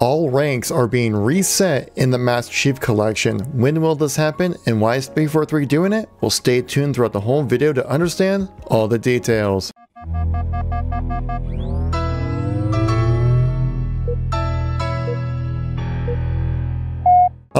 All ranks are being reset in the Master Chief Collection. When will this happen and why is 343 doing it? Well stay tuned throughout the whole video to understand all the details.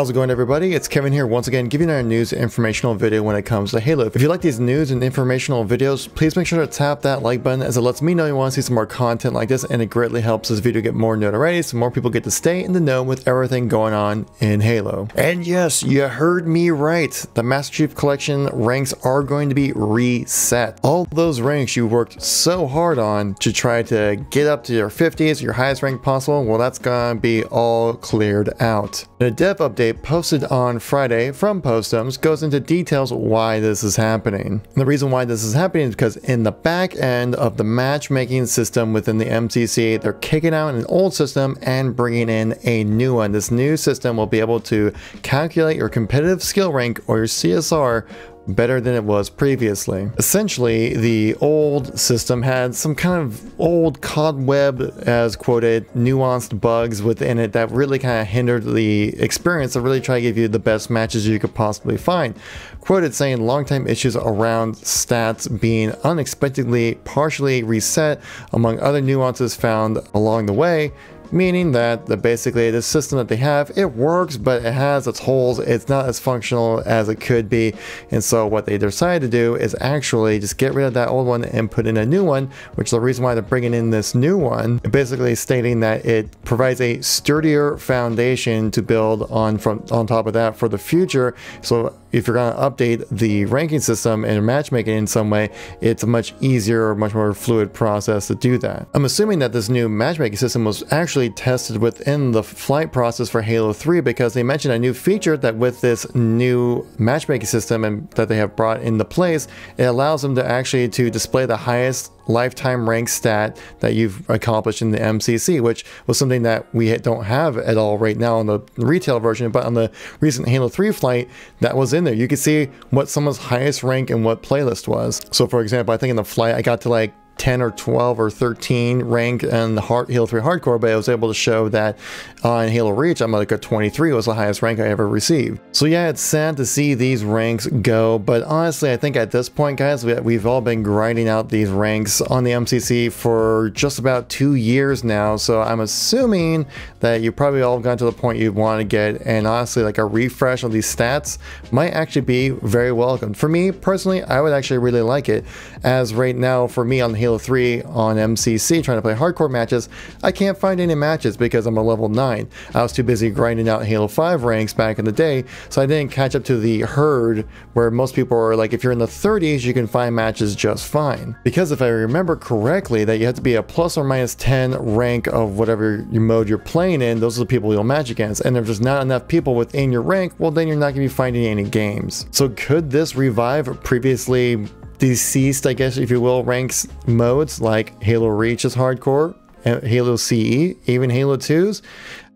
How's it going everybody? It's Kevin here once again giving our news informational video when it comes to Halo. If you like these news and informational videos, please make sure to tap that like button as it lets me know you want to see some more content like this and it greatly helps this video get more notoriety so more people get to stay in the know with everything going on in Halo. And yes, you heard me right. The Master Chief Collection ranks are going to be reset. All those ranks you worked so hard on to try to get up to your 50s, your highest rank possible, well that's gonna be all cleared out. The dev update update posted on Friday from Postums goes into details why this is happening. The reason why this is happening is because in the back end of the matchmaking system within the MCC, they're kicking out an old system and bringing in a new one. This new system will be able to calculate your competitive skill rank or your CSR better than it was previously. Essentially, the old system had some kind of old cobweb, as quoted, nuanced bugs within it that really kind of hindered the experience of really trying to give you the best matches you could possibly find. Quoted saying long-time issues around stats being unexpectedly partially reset, among other nuances found along the way, meaning that the, basically the system that they have, it works, but it has its holes. It's not as functional as it could be. And so what they decided to do is actually just get rid of that old one and put in a new one, which is the reason why they're bringing in this new one, basically stating that it provides a sturdier foundation to build on from on top of that for the future. So if you're going to update the ranking system and matchmaking in some way, it's a much easier, much more fluid process to do that. I'm assuming that this new matchmaking system was actually tested within the flight process for Halo 3 because they mentioned a new feature that with this new matchmaking system and that they have brought into place, it allows them to actually to display the highest lifetime rank stat that you've accomplished in the MCC, which was something that we don't have at all right now on the retail version, but on the recent Halo 3 flight, that was in there. You could see what someone's highest rank and what playlist was. So for example, I think in the flight, I got to like 10 or 12 or 13 rank in the Halo 3 Hardcore, but I was able to show that on Halo Reach, I'm like a 23 was the highest rank I ever received. So yeah, it's sad to see these ranks go, but honestly, I think at this point, guys, we've all been grinding out these ranks on the MCC for just about two years now, so I'm assuming that you probably all gotten to the point you want to get, and honestly, like a refresh on these stats might actually be very welcome. For me, personally, I would actually really like it, as right now, for me on Halo Halo 3 on MCC trying to play hardcore matches, I can't find any matches because I'm a level 9. I was too busy grinding out Halo 5 ranks back in the day, so I didn't catch up to the herd where most people are like, if you're in the 30s, you can find matches just fine. Because if I remember correctly, that you have to be a plus or minus 10 rank of whatever mode you're playing in, those are the people you'll match against. And if there's not enough people within your rank, well then you're not going to be finding any games. So could this revive previously deceased, I guess, if you will, ranks modes like Halo Reach is hardcore, Halo CE, even Halo 2's.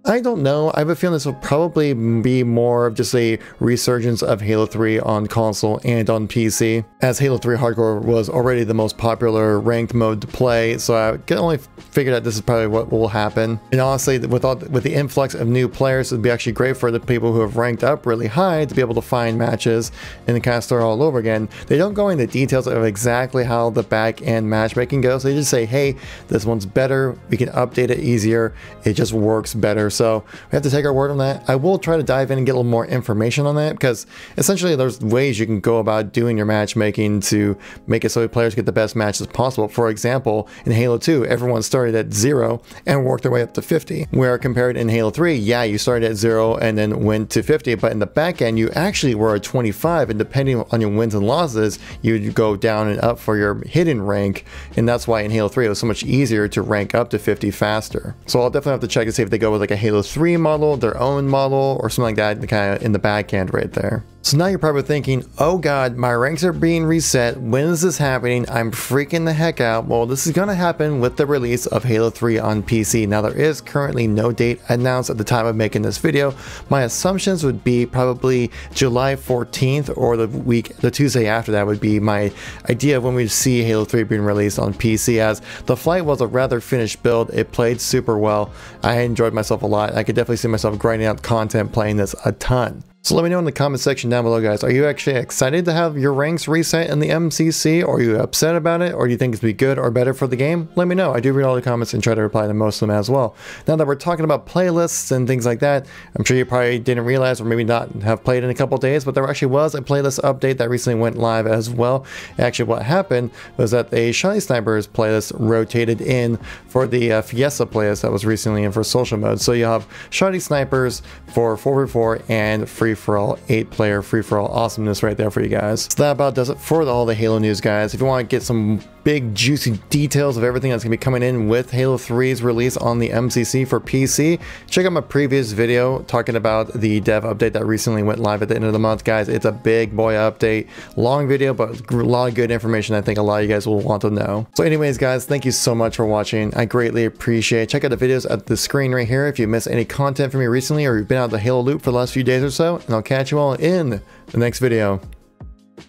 I don't know. I have a feeling this will probably be more of just a resurgence of Halo 3 on console and on PC, as Halo 3 Hardcore was already the most popular ranked mode to play, so I can only figure that this is probably what will happen. And honestly, with all, with the influx of new players, it'd be actually great for the people who have ranked up really high to be able to find matches and kind of start all over again. They don't go into details of exactly how the back end matchmaking goes. They just say, hey, this one's better, we can update it easier, it just works better so we have to take our word on that. I will try to dive in and get a little more information on that because essentially there's ways you can go about doing your matchmaking to make it so players get the best matches possible. For example, in Halo 2, everyone started at zero and worked their way up to 50. Where compared in Halo 3, yeah, you started at zero and then went to 50, but in the back end, you actually were at 25, and depending on your wins and losses, you'd go down and up for your hidden rank, and that's why in Halo 3 it was so much easier to rank up to 50 faster. So I'll definitely have to check to see if they go with like a Halo 3 model, their own model, or something like that kind of in the back end right there. So now you're probably thinking, oh god, my ranks are being reset. When is this happening? I'm freaking the heck out. Well, this is going to happen with the release of Halo 3 on PC. Now, there is currently no date announced at the time of making this video. My assumptions would be probably July 14th or the week, the Tuesday after that would be my idea of when we see Halo 3 being released on PC as the flight was a rather finished build. It played super well. I enjoyed myself a lot. I could definitely see myself grinding out content playing this a ton. So let me know in the comment section down below, guys. Are you actually excited to have your ranks reset in the MCC? Or are you upset about it? Or do you think it's be good or better for the game? Let me know. I do read all the comments and try to reply to most of them as well. Now that we're talking about playlists and things like that, I'm sure you probably didn't realize or maybe not have played in a couple days, but there actually was a playlist update that recently went live as well. Actually, what happened was that a Shotty Snipers playlist rotated in for the uh, Fiesta playlist that was recently in for social mode. So you have Shotty Snipers for 4v4 and Free free-for-all, eight-player free-for-all awesomeness right there for you guys. So that about does it for all the Halo news, guys. If you want to get some big juicy details of everything that's going to be coming in with Halo 3's release on the MCC for PC, check out my previous video talking about the dev update that recently went live at the end of the month, guys. It's a big boy update. Long video, but a lot of good information I think a lot of you guys will want to know. So anyways, guys, thank you so much for watching. I greatly appreciate it. Check out the videos at the screen right here if you missed any content from me recently or you've been out of the Halo loop for the last few days or so and I'll catch you all in the next video.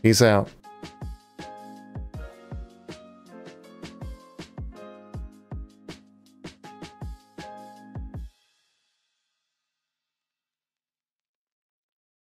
Peace out.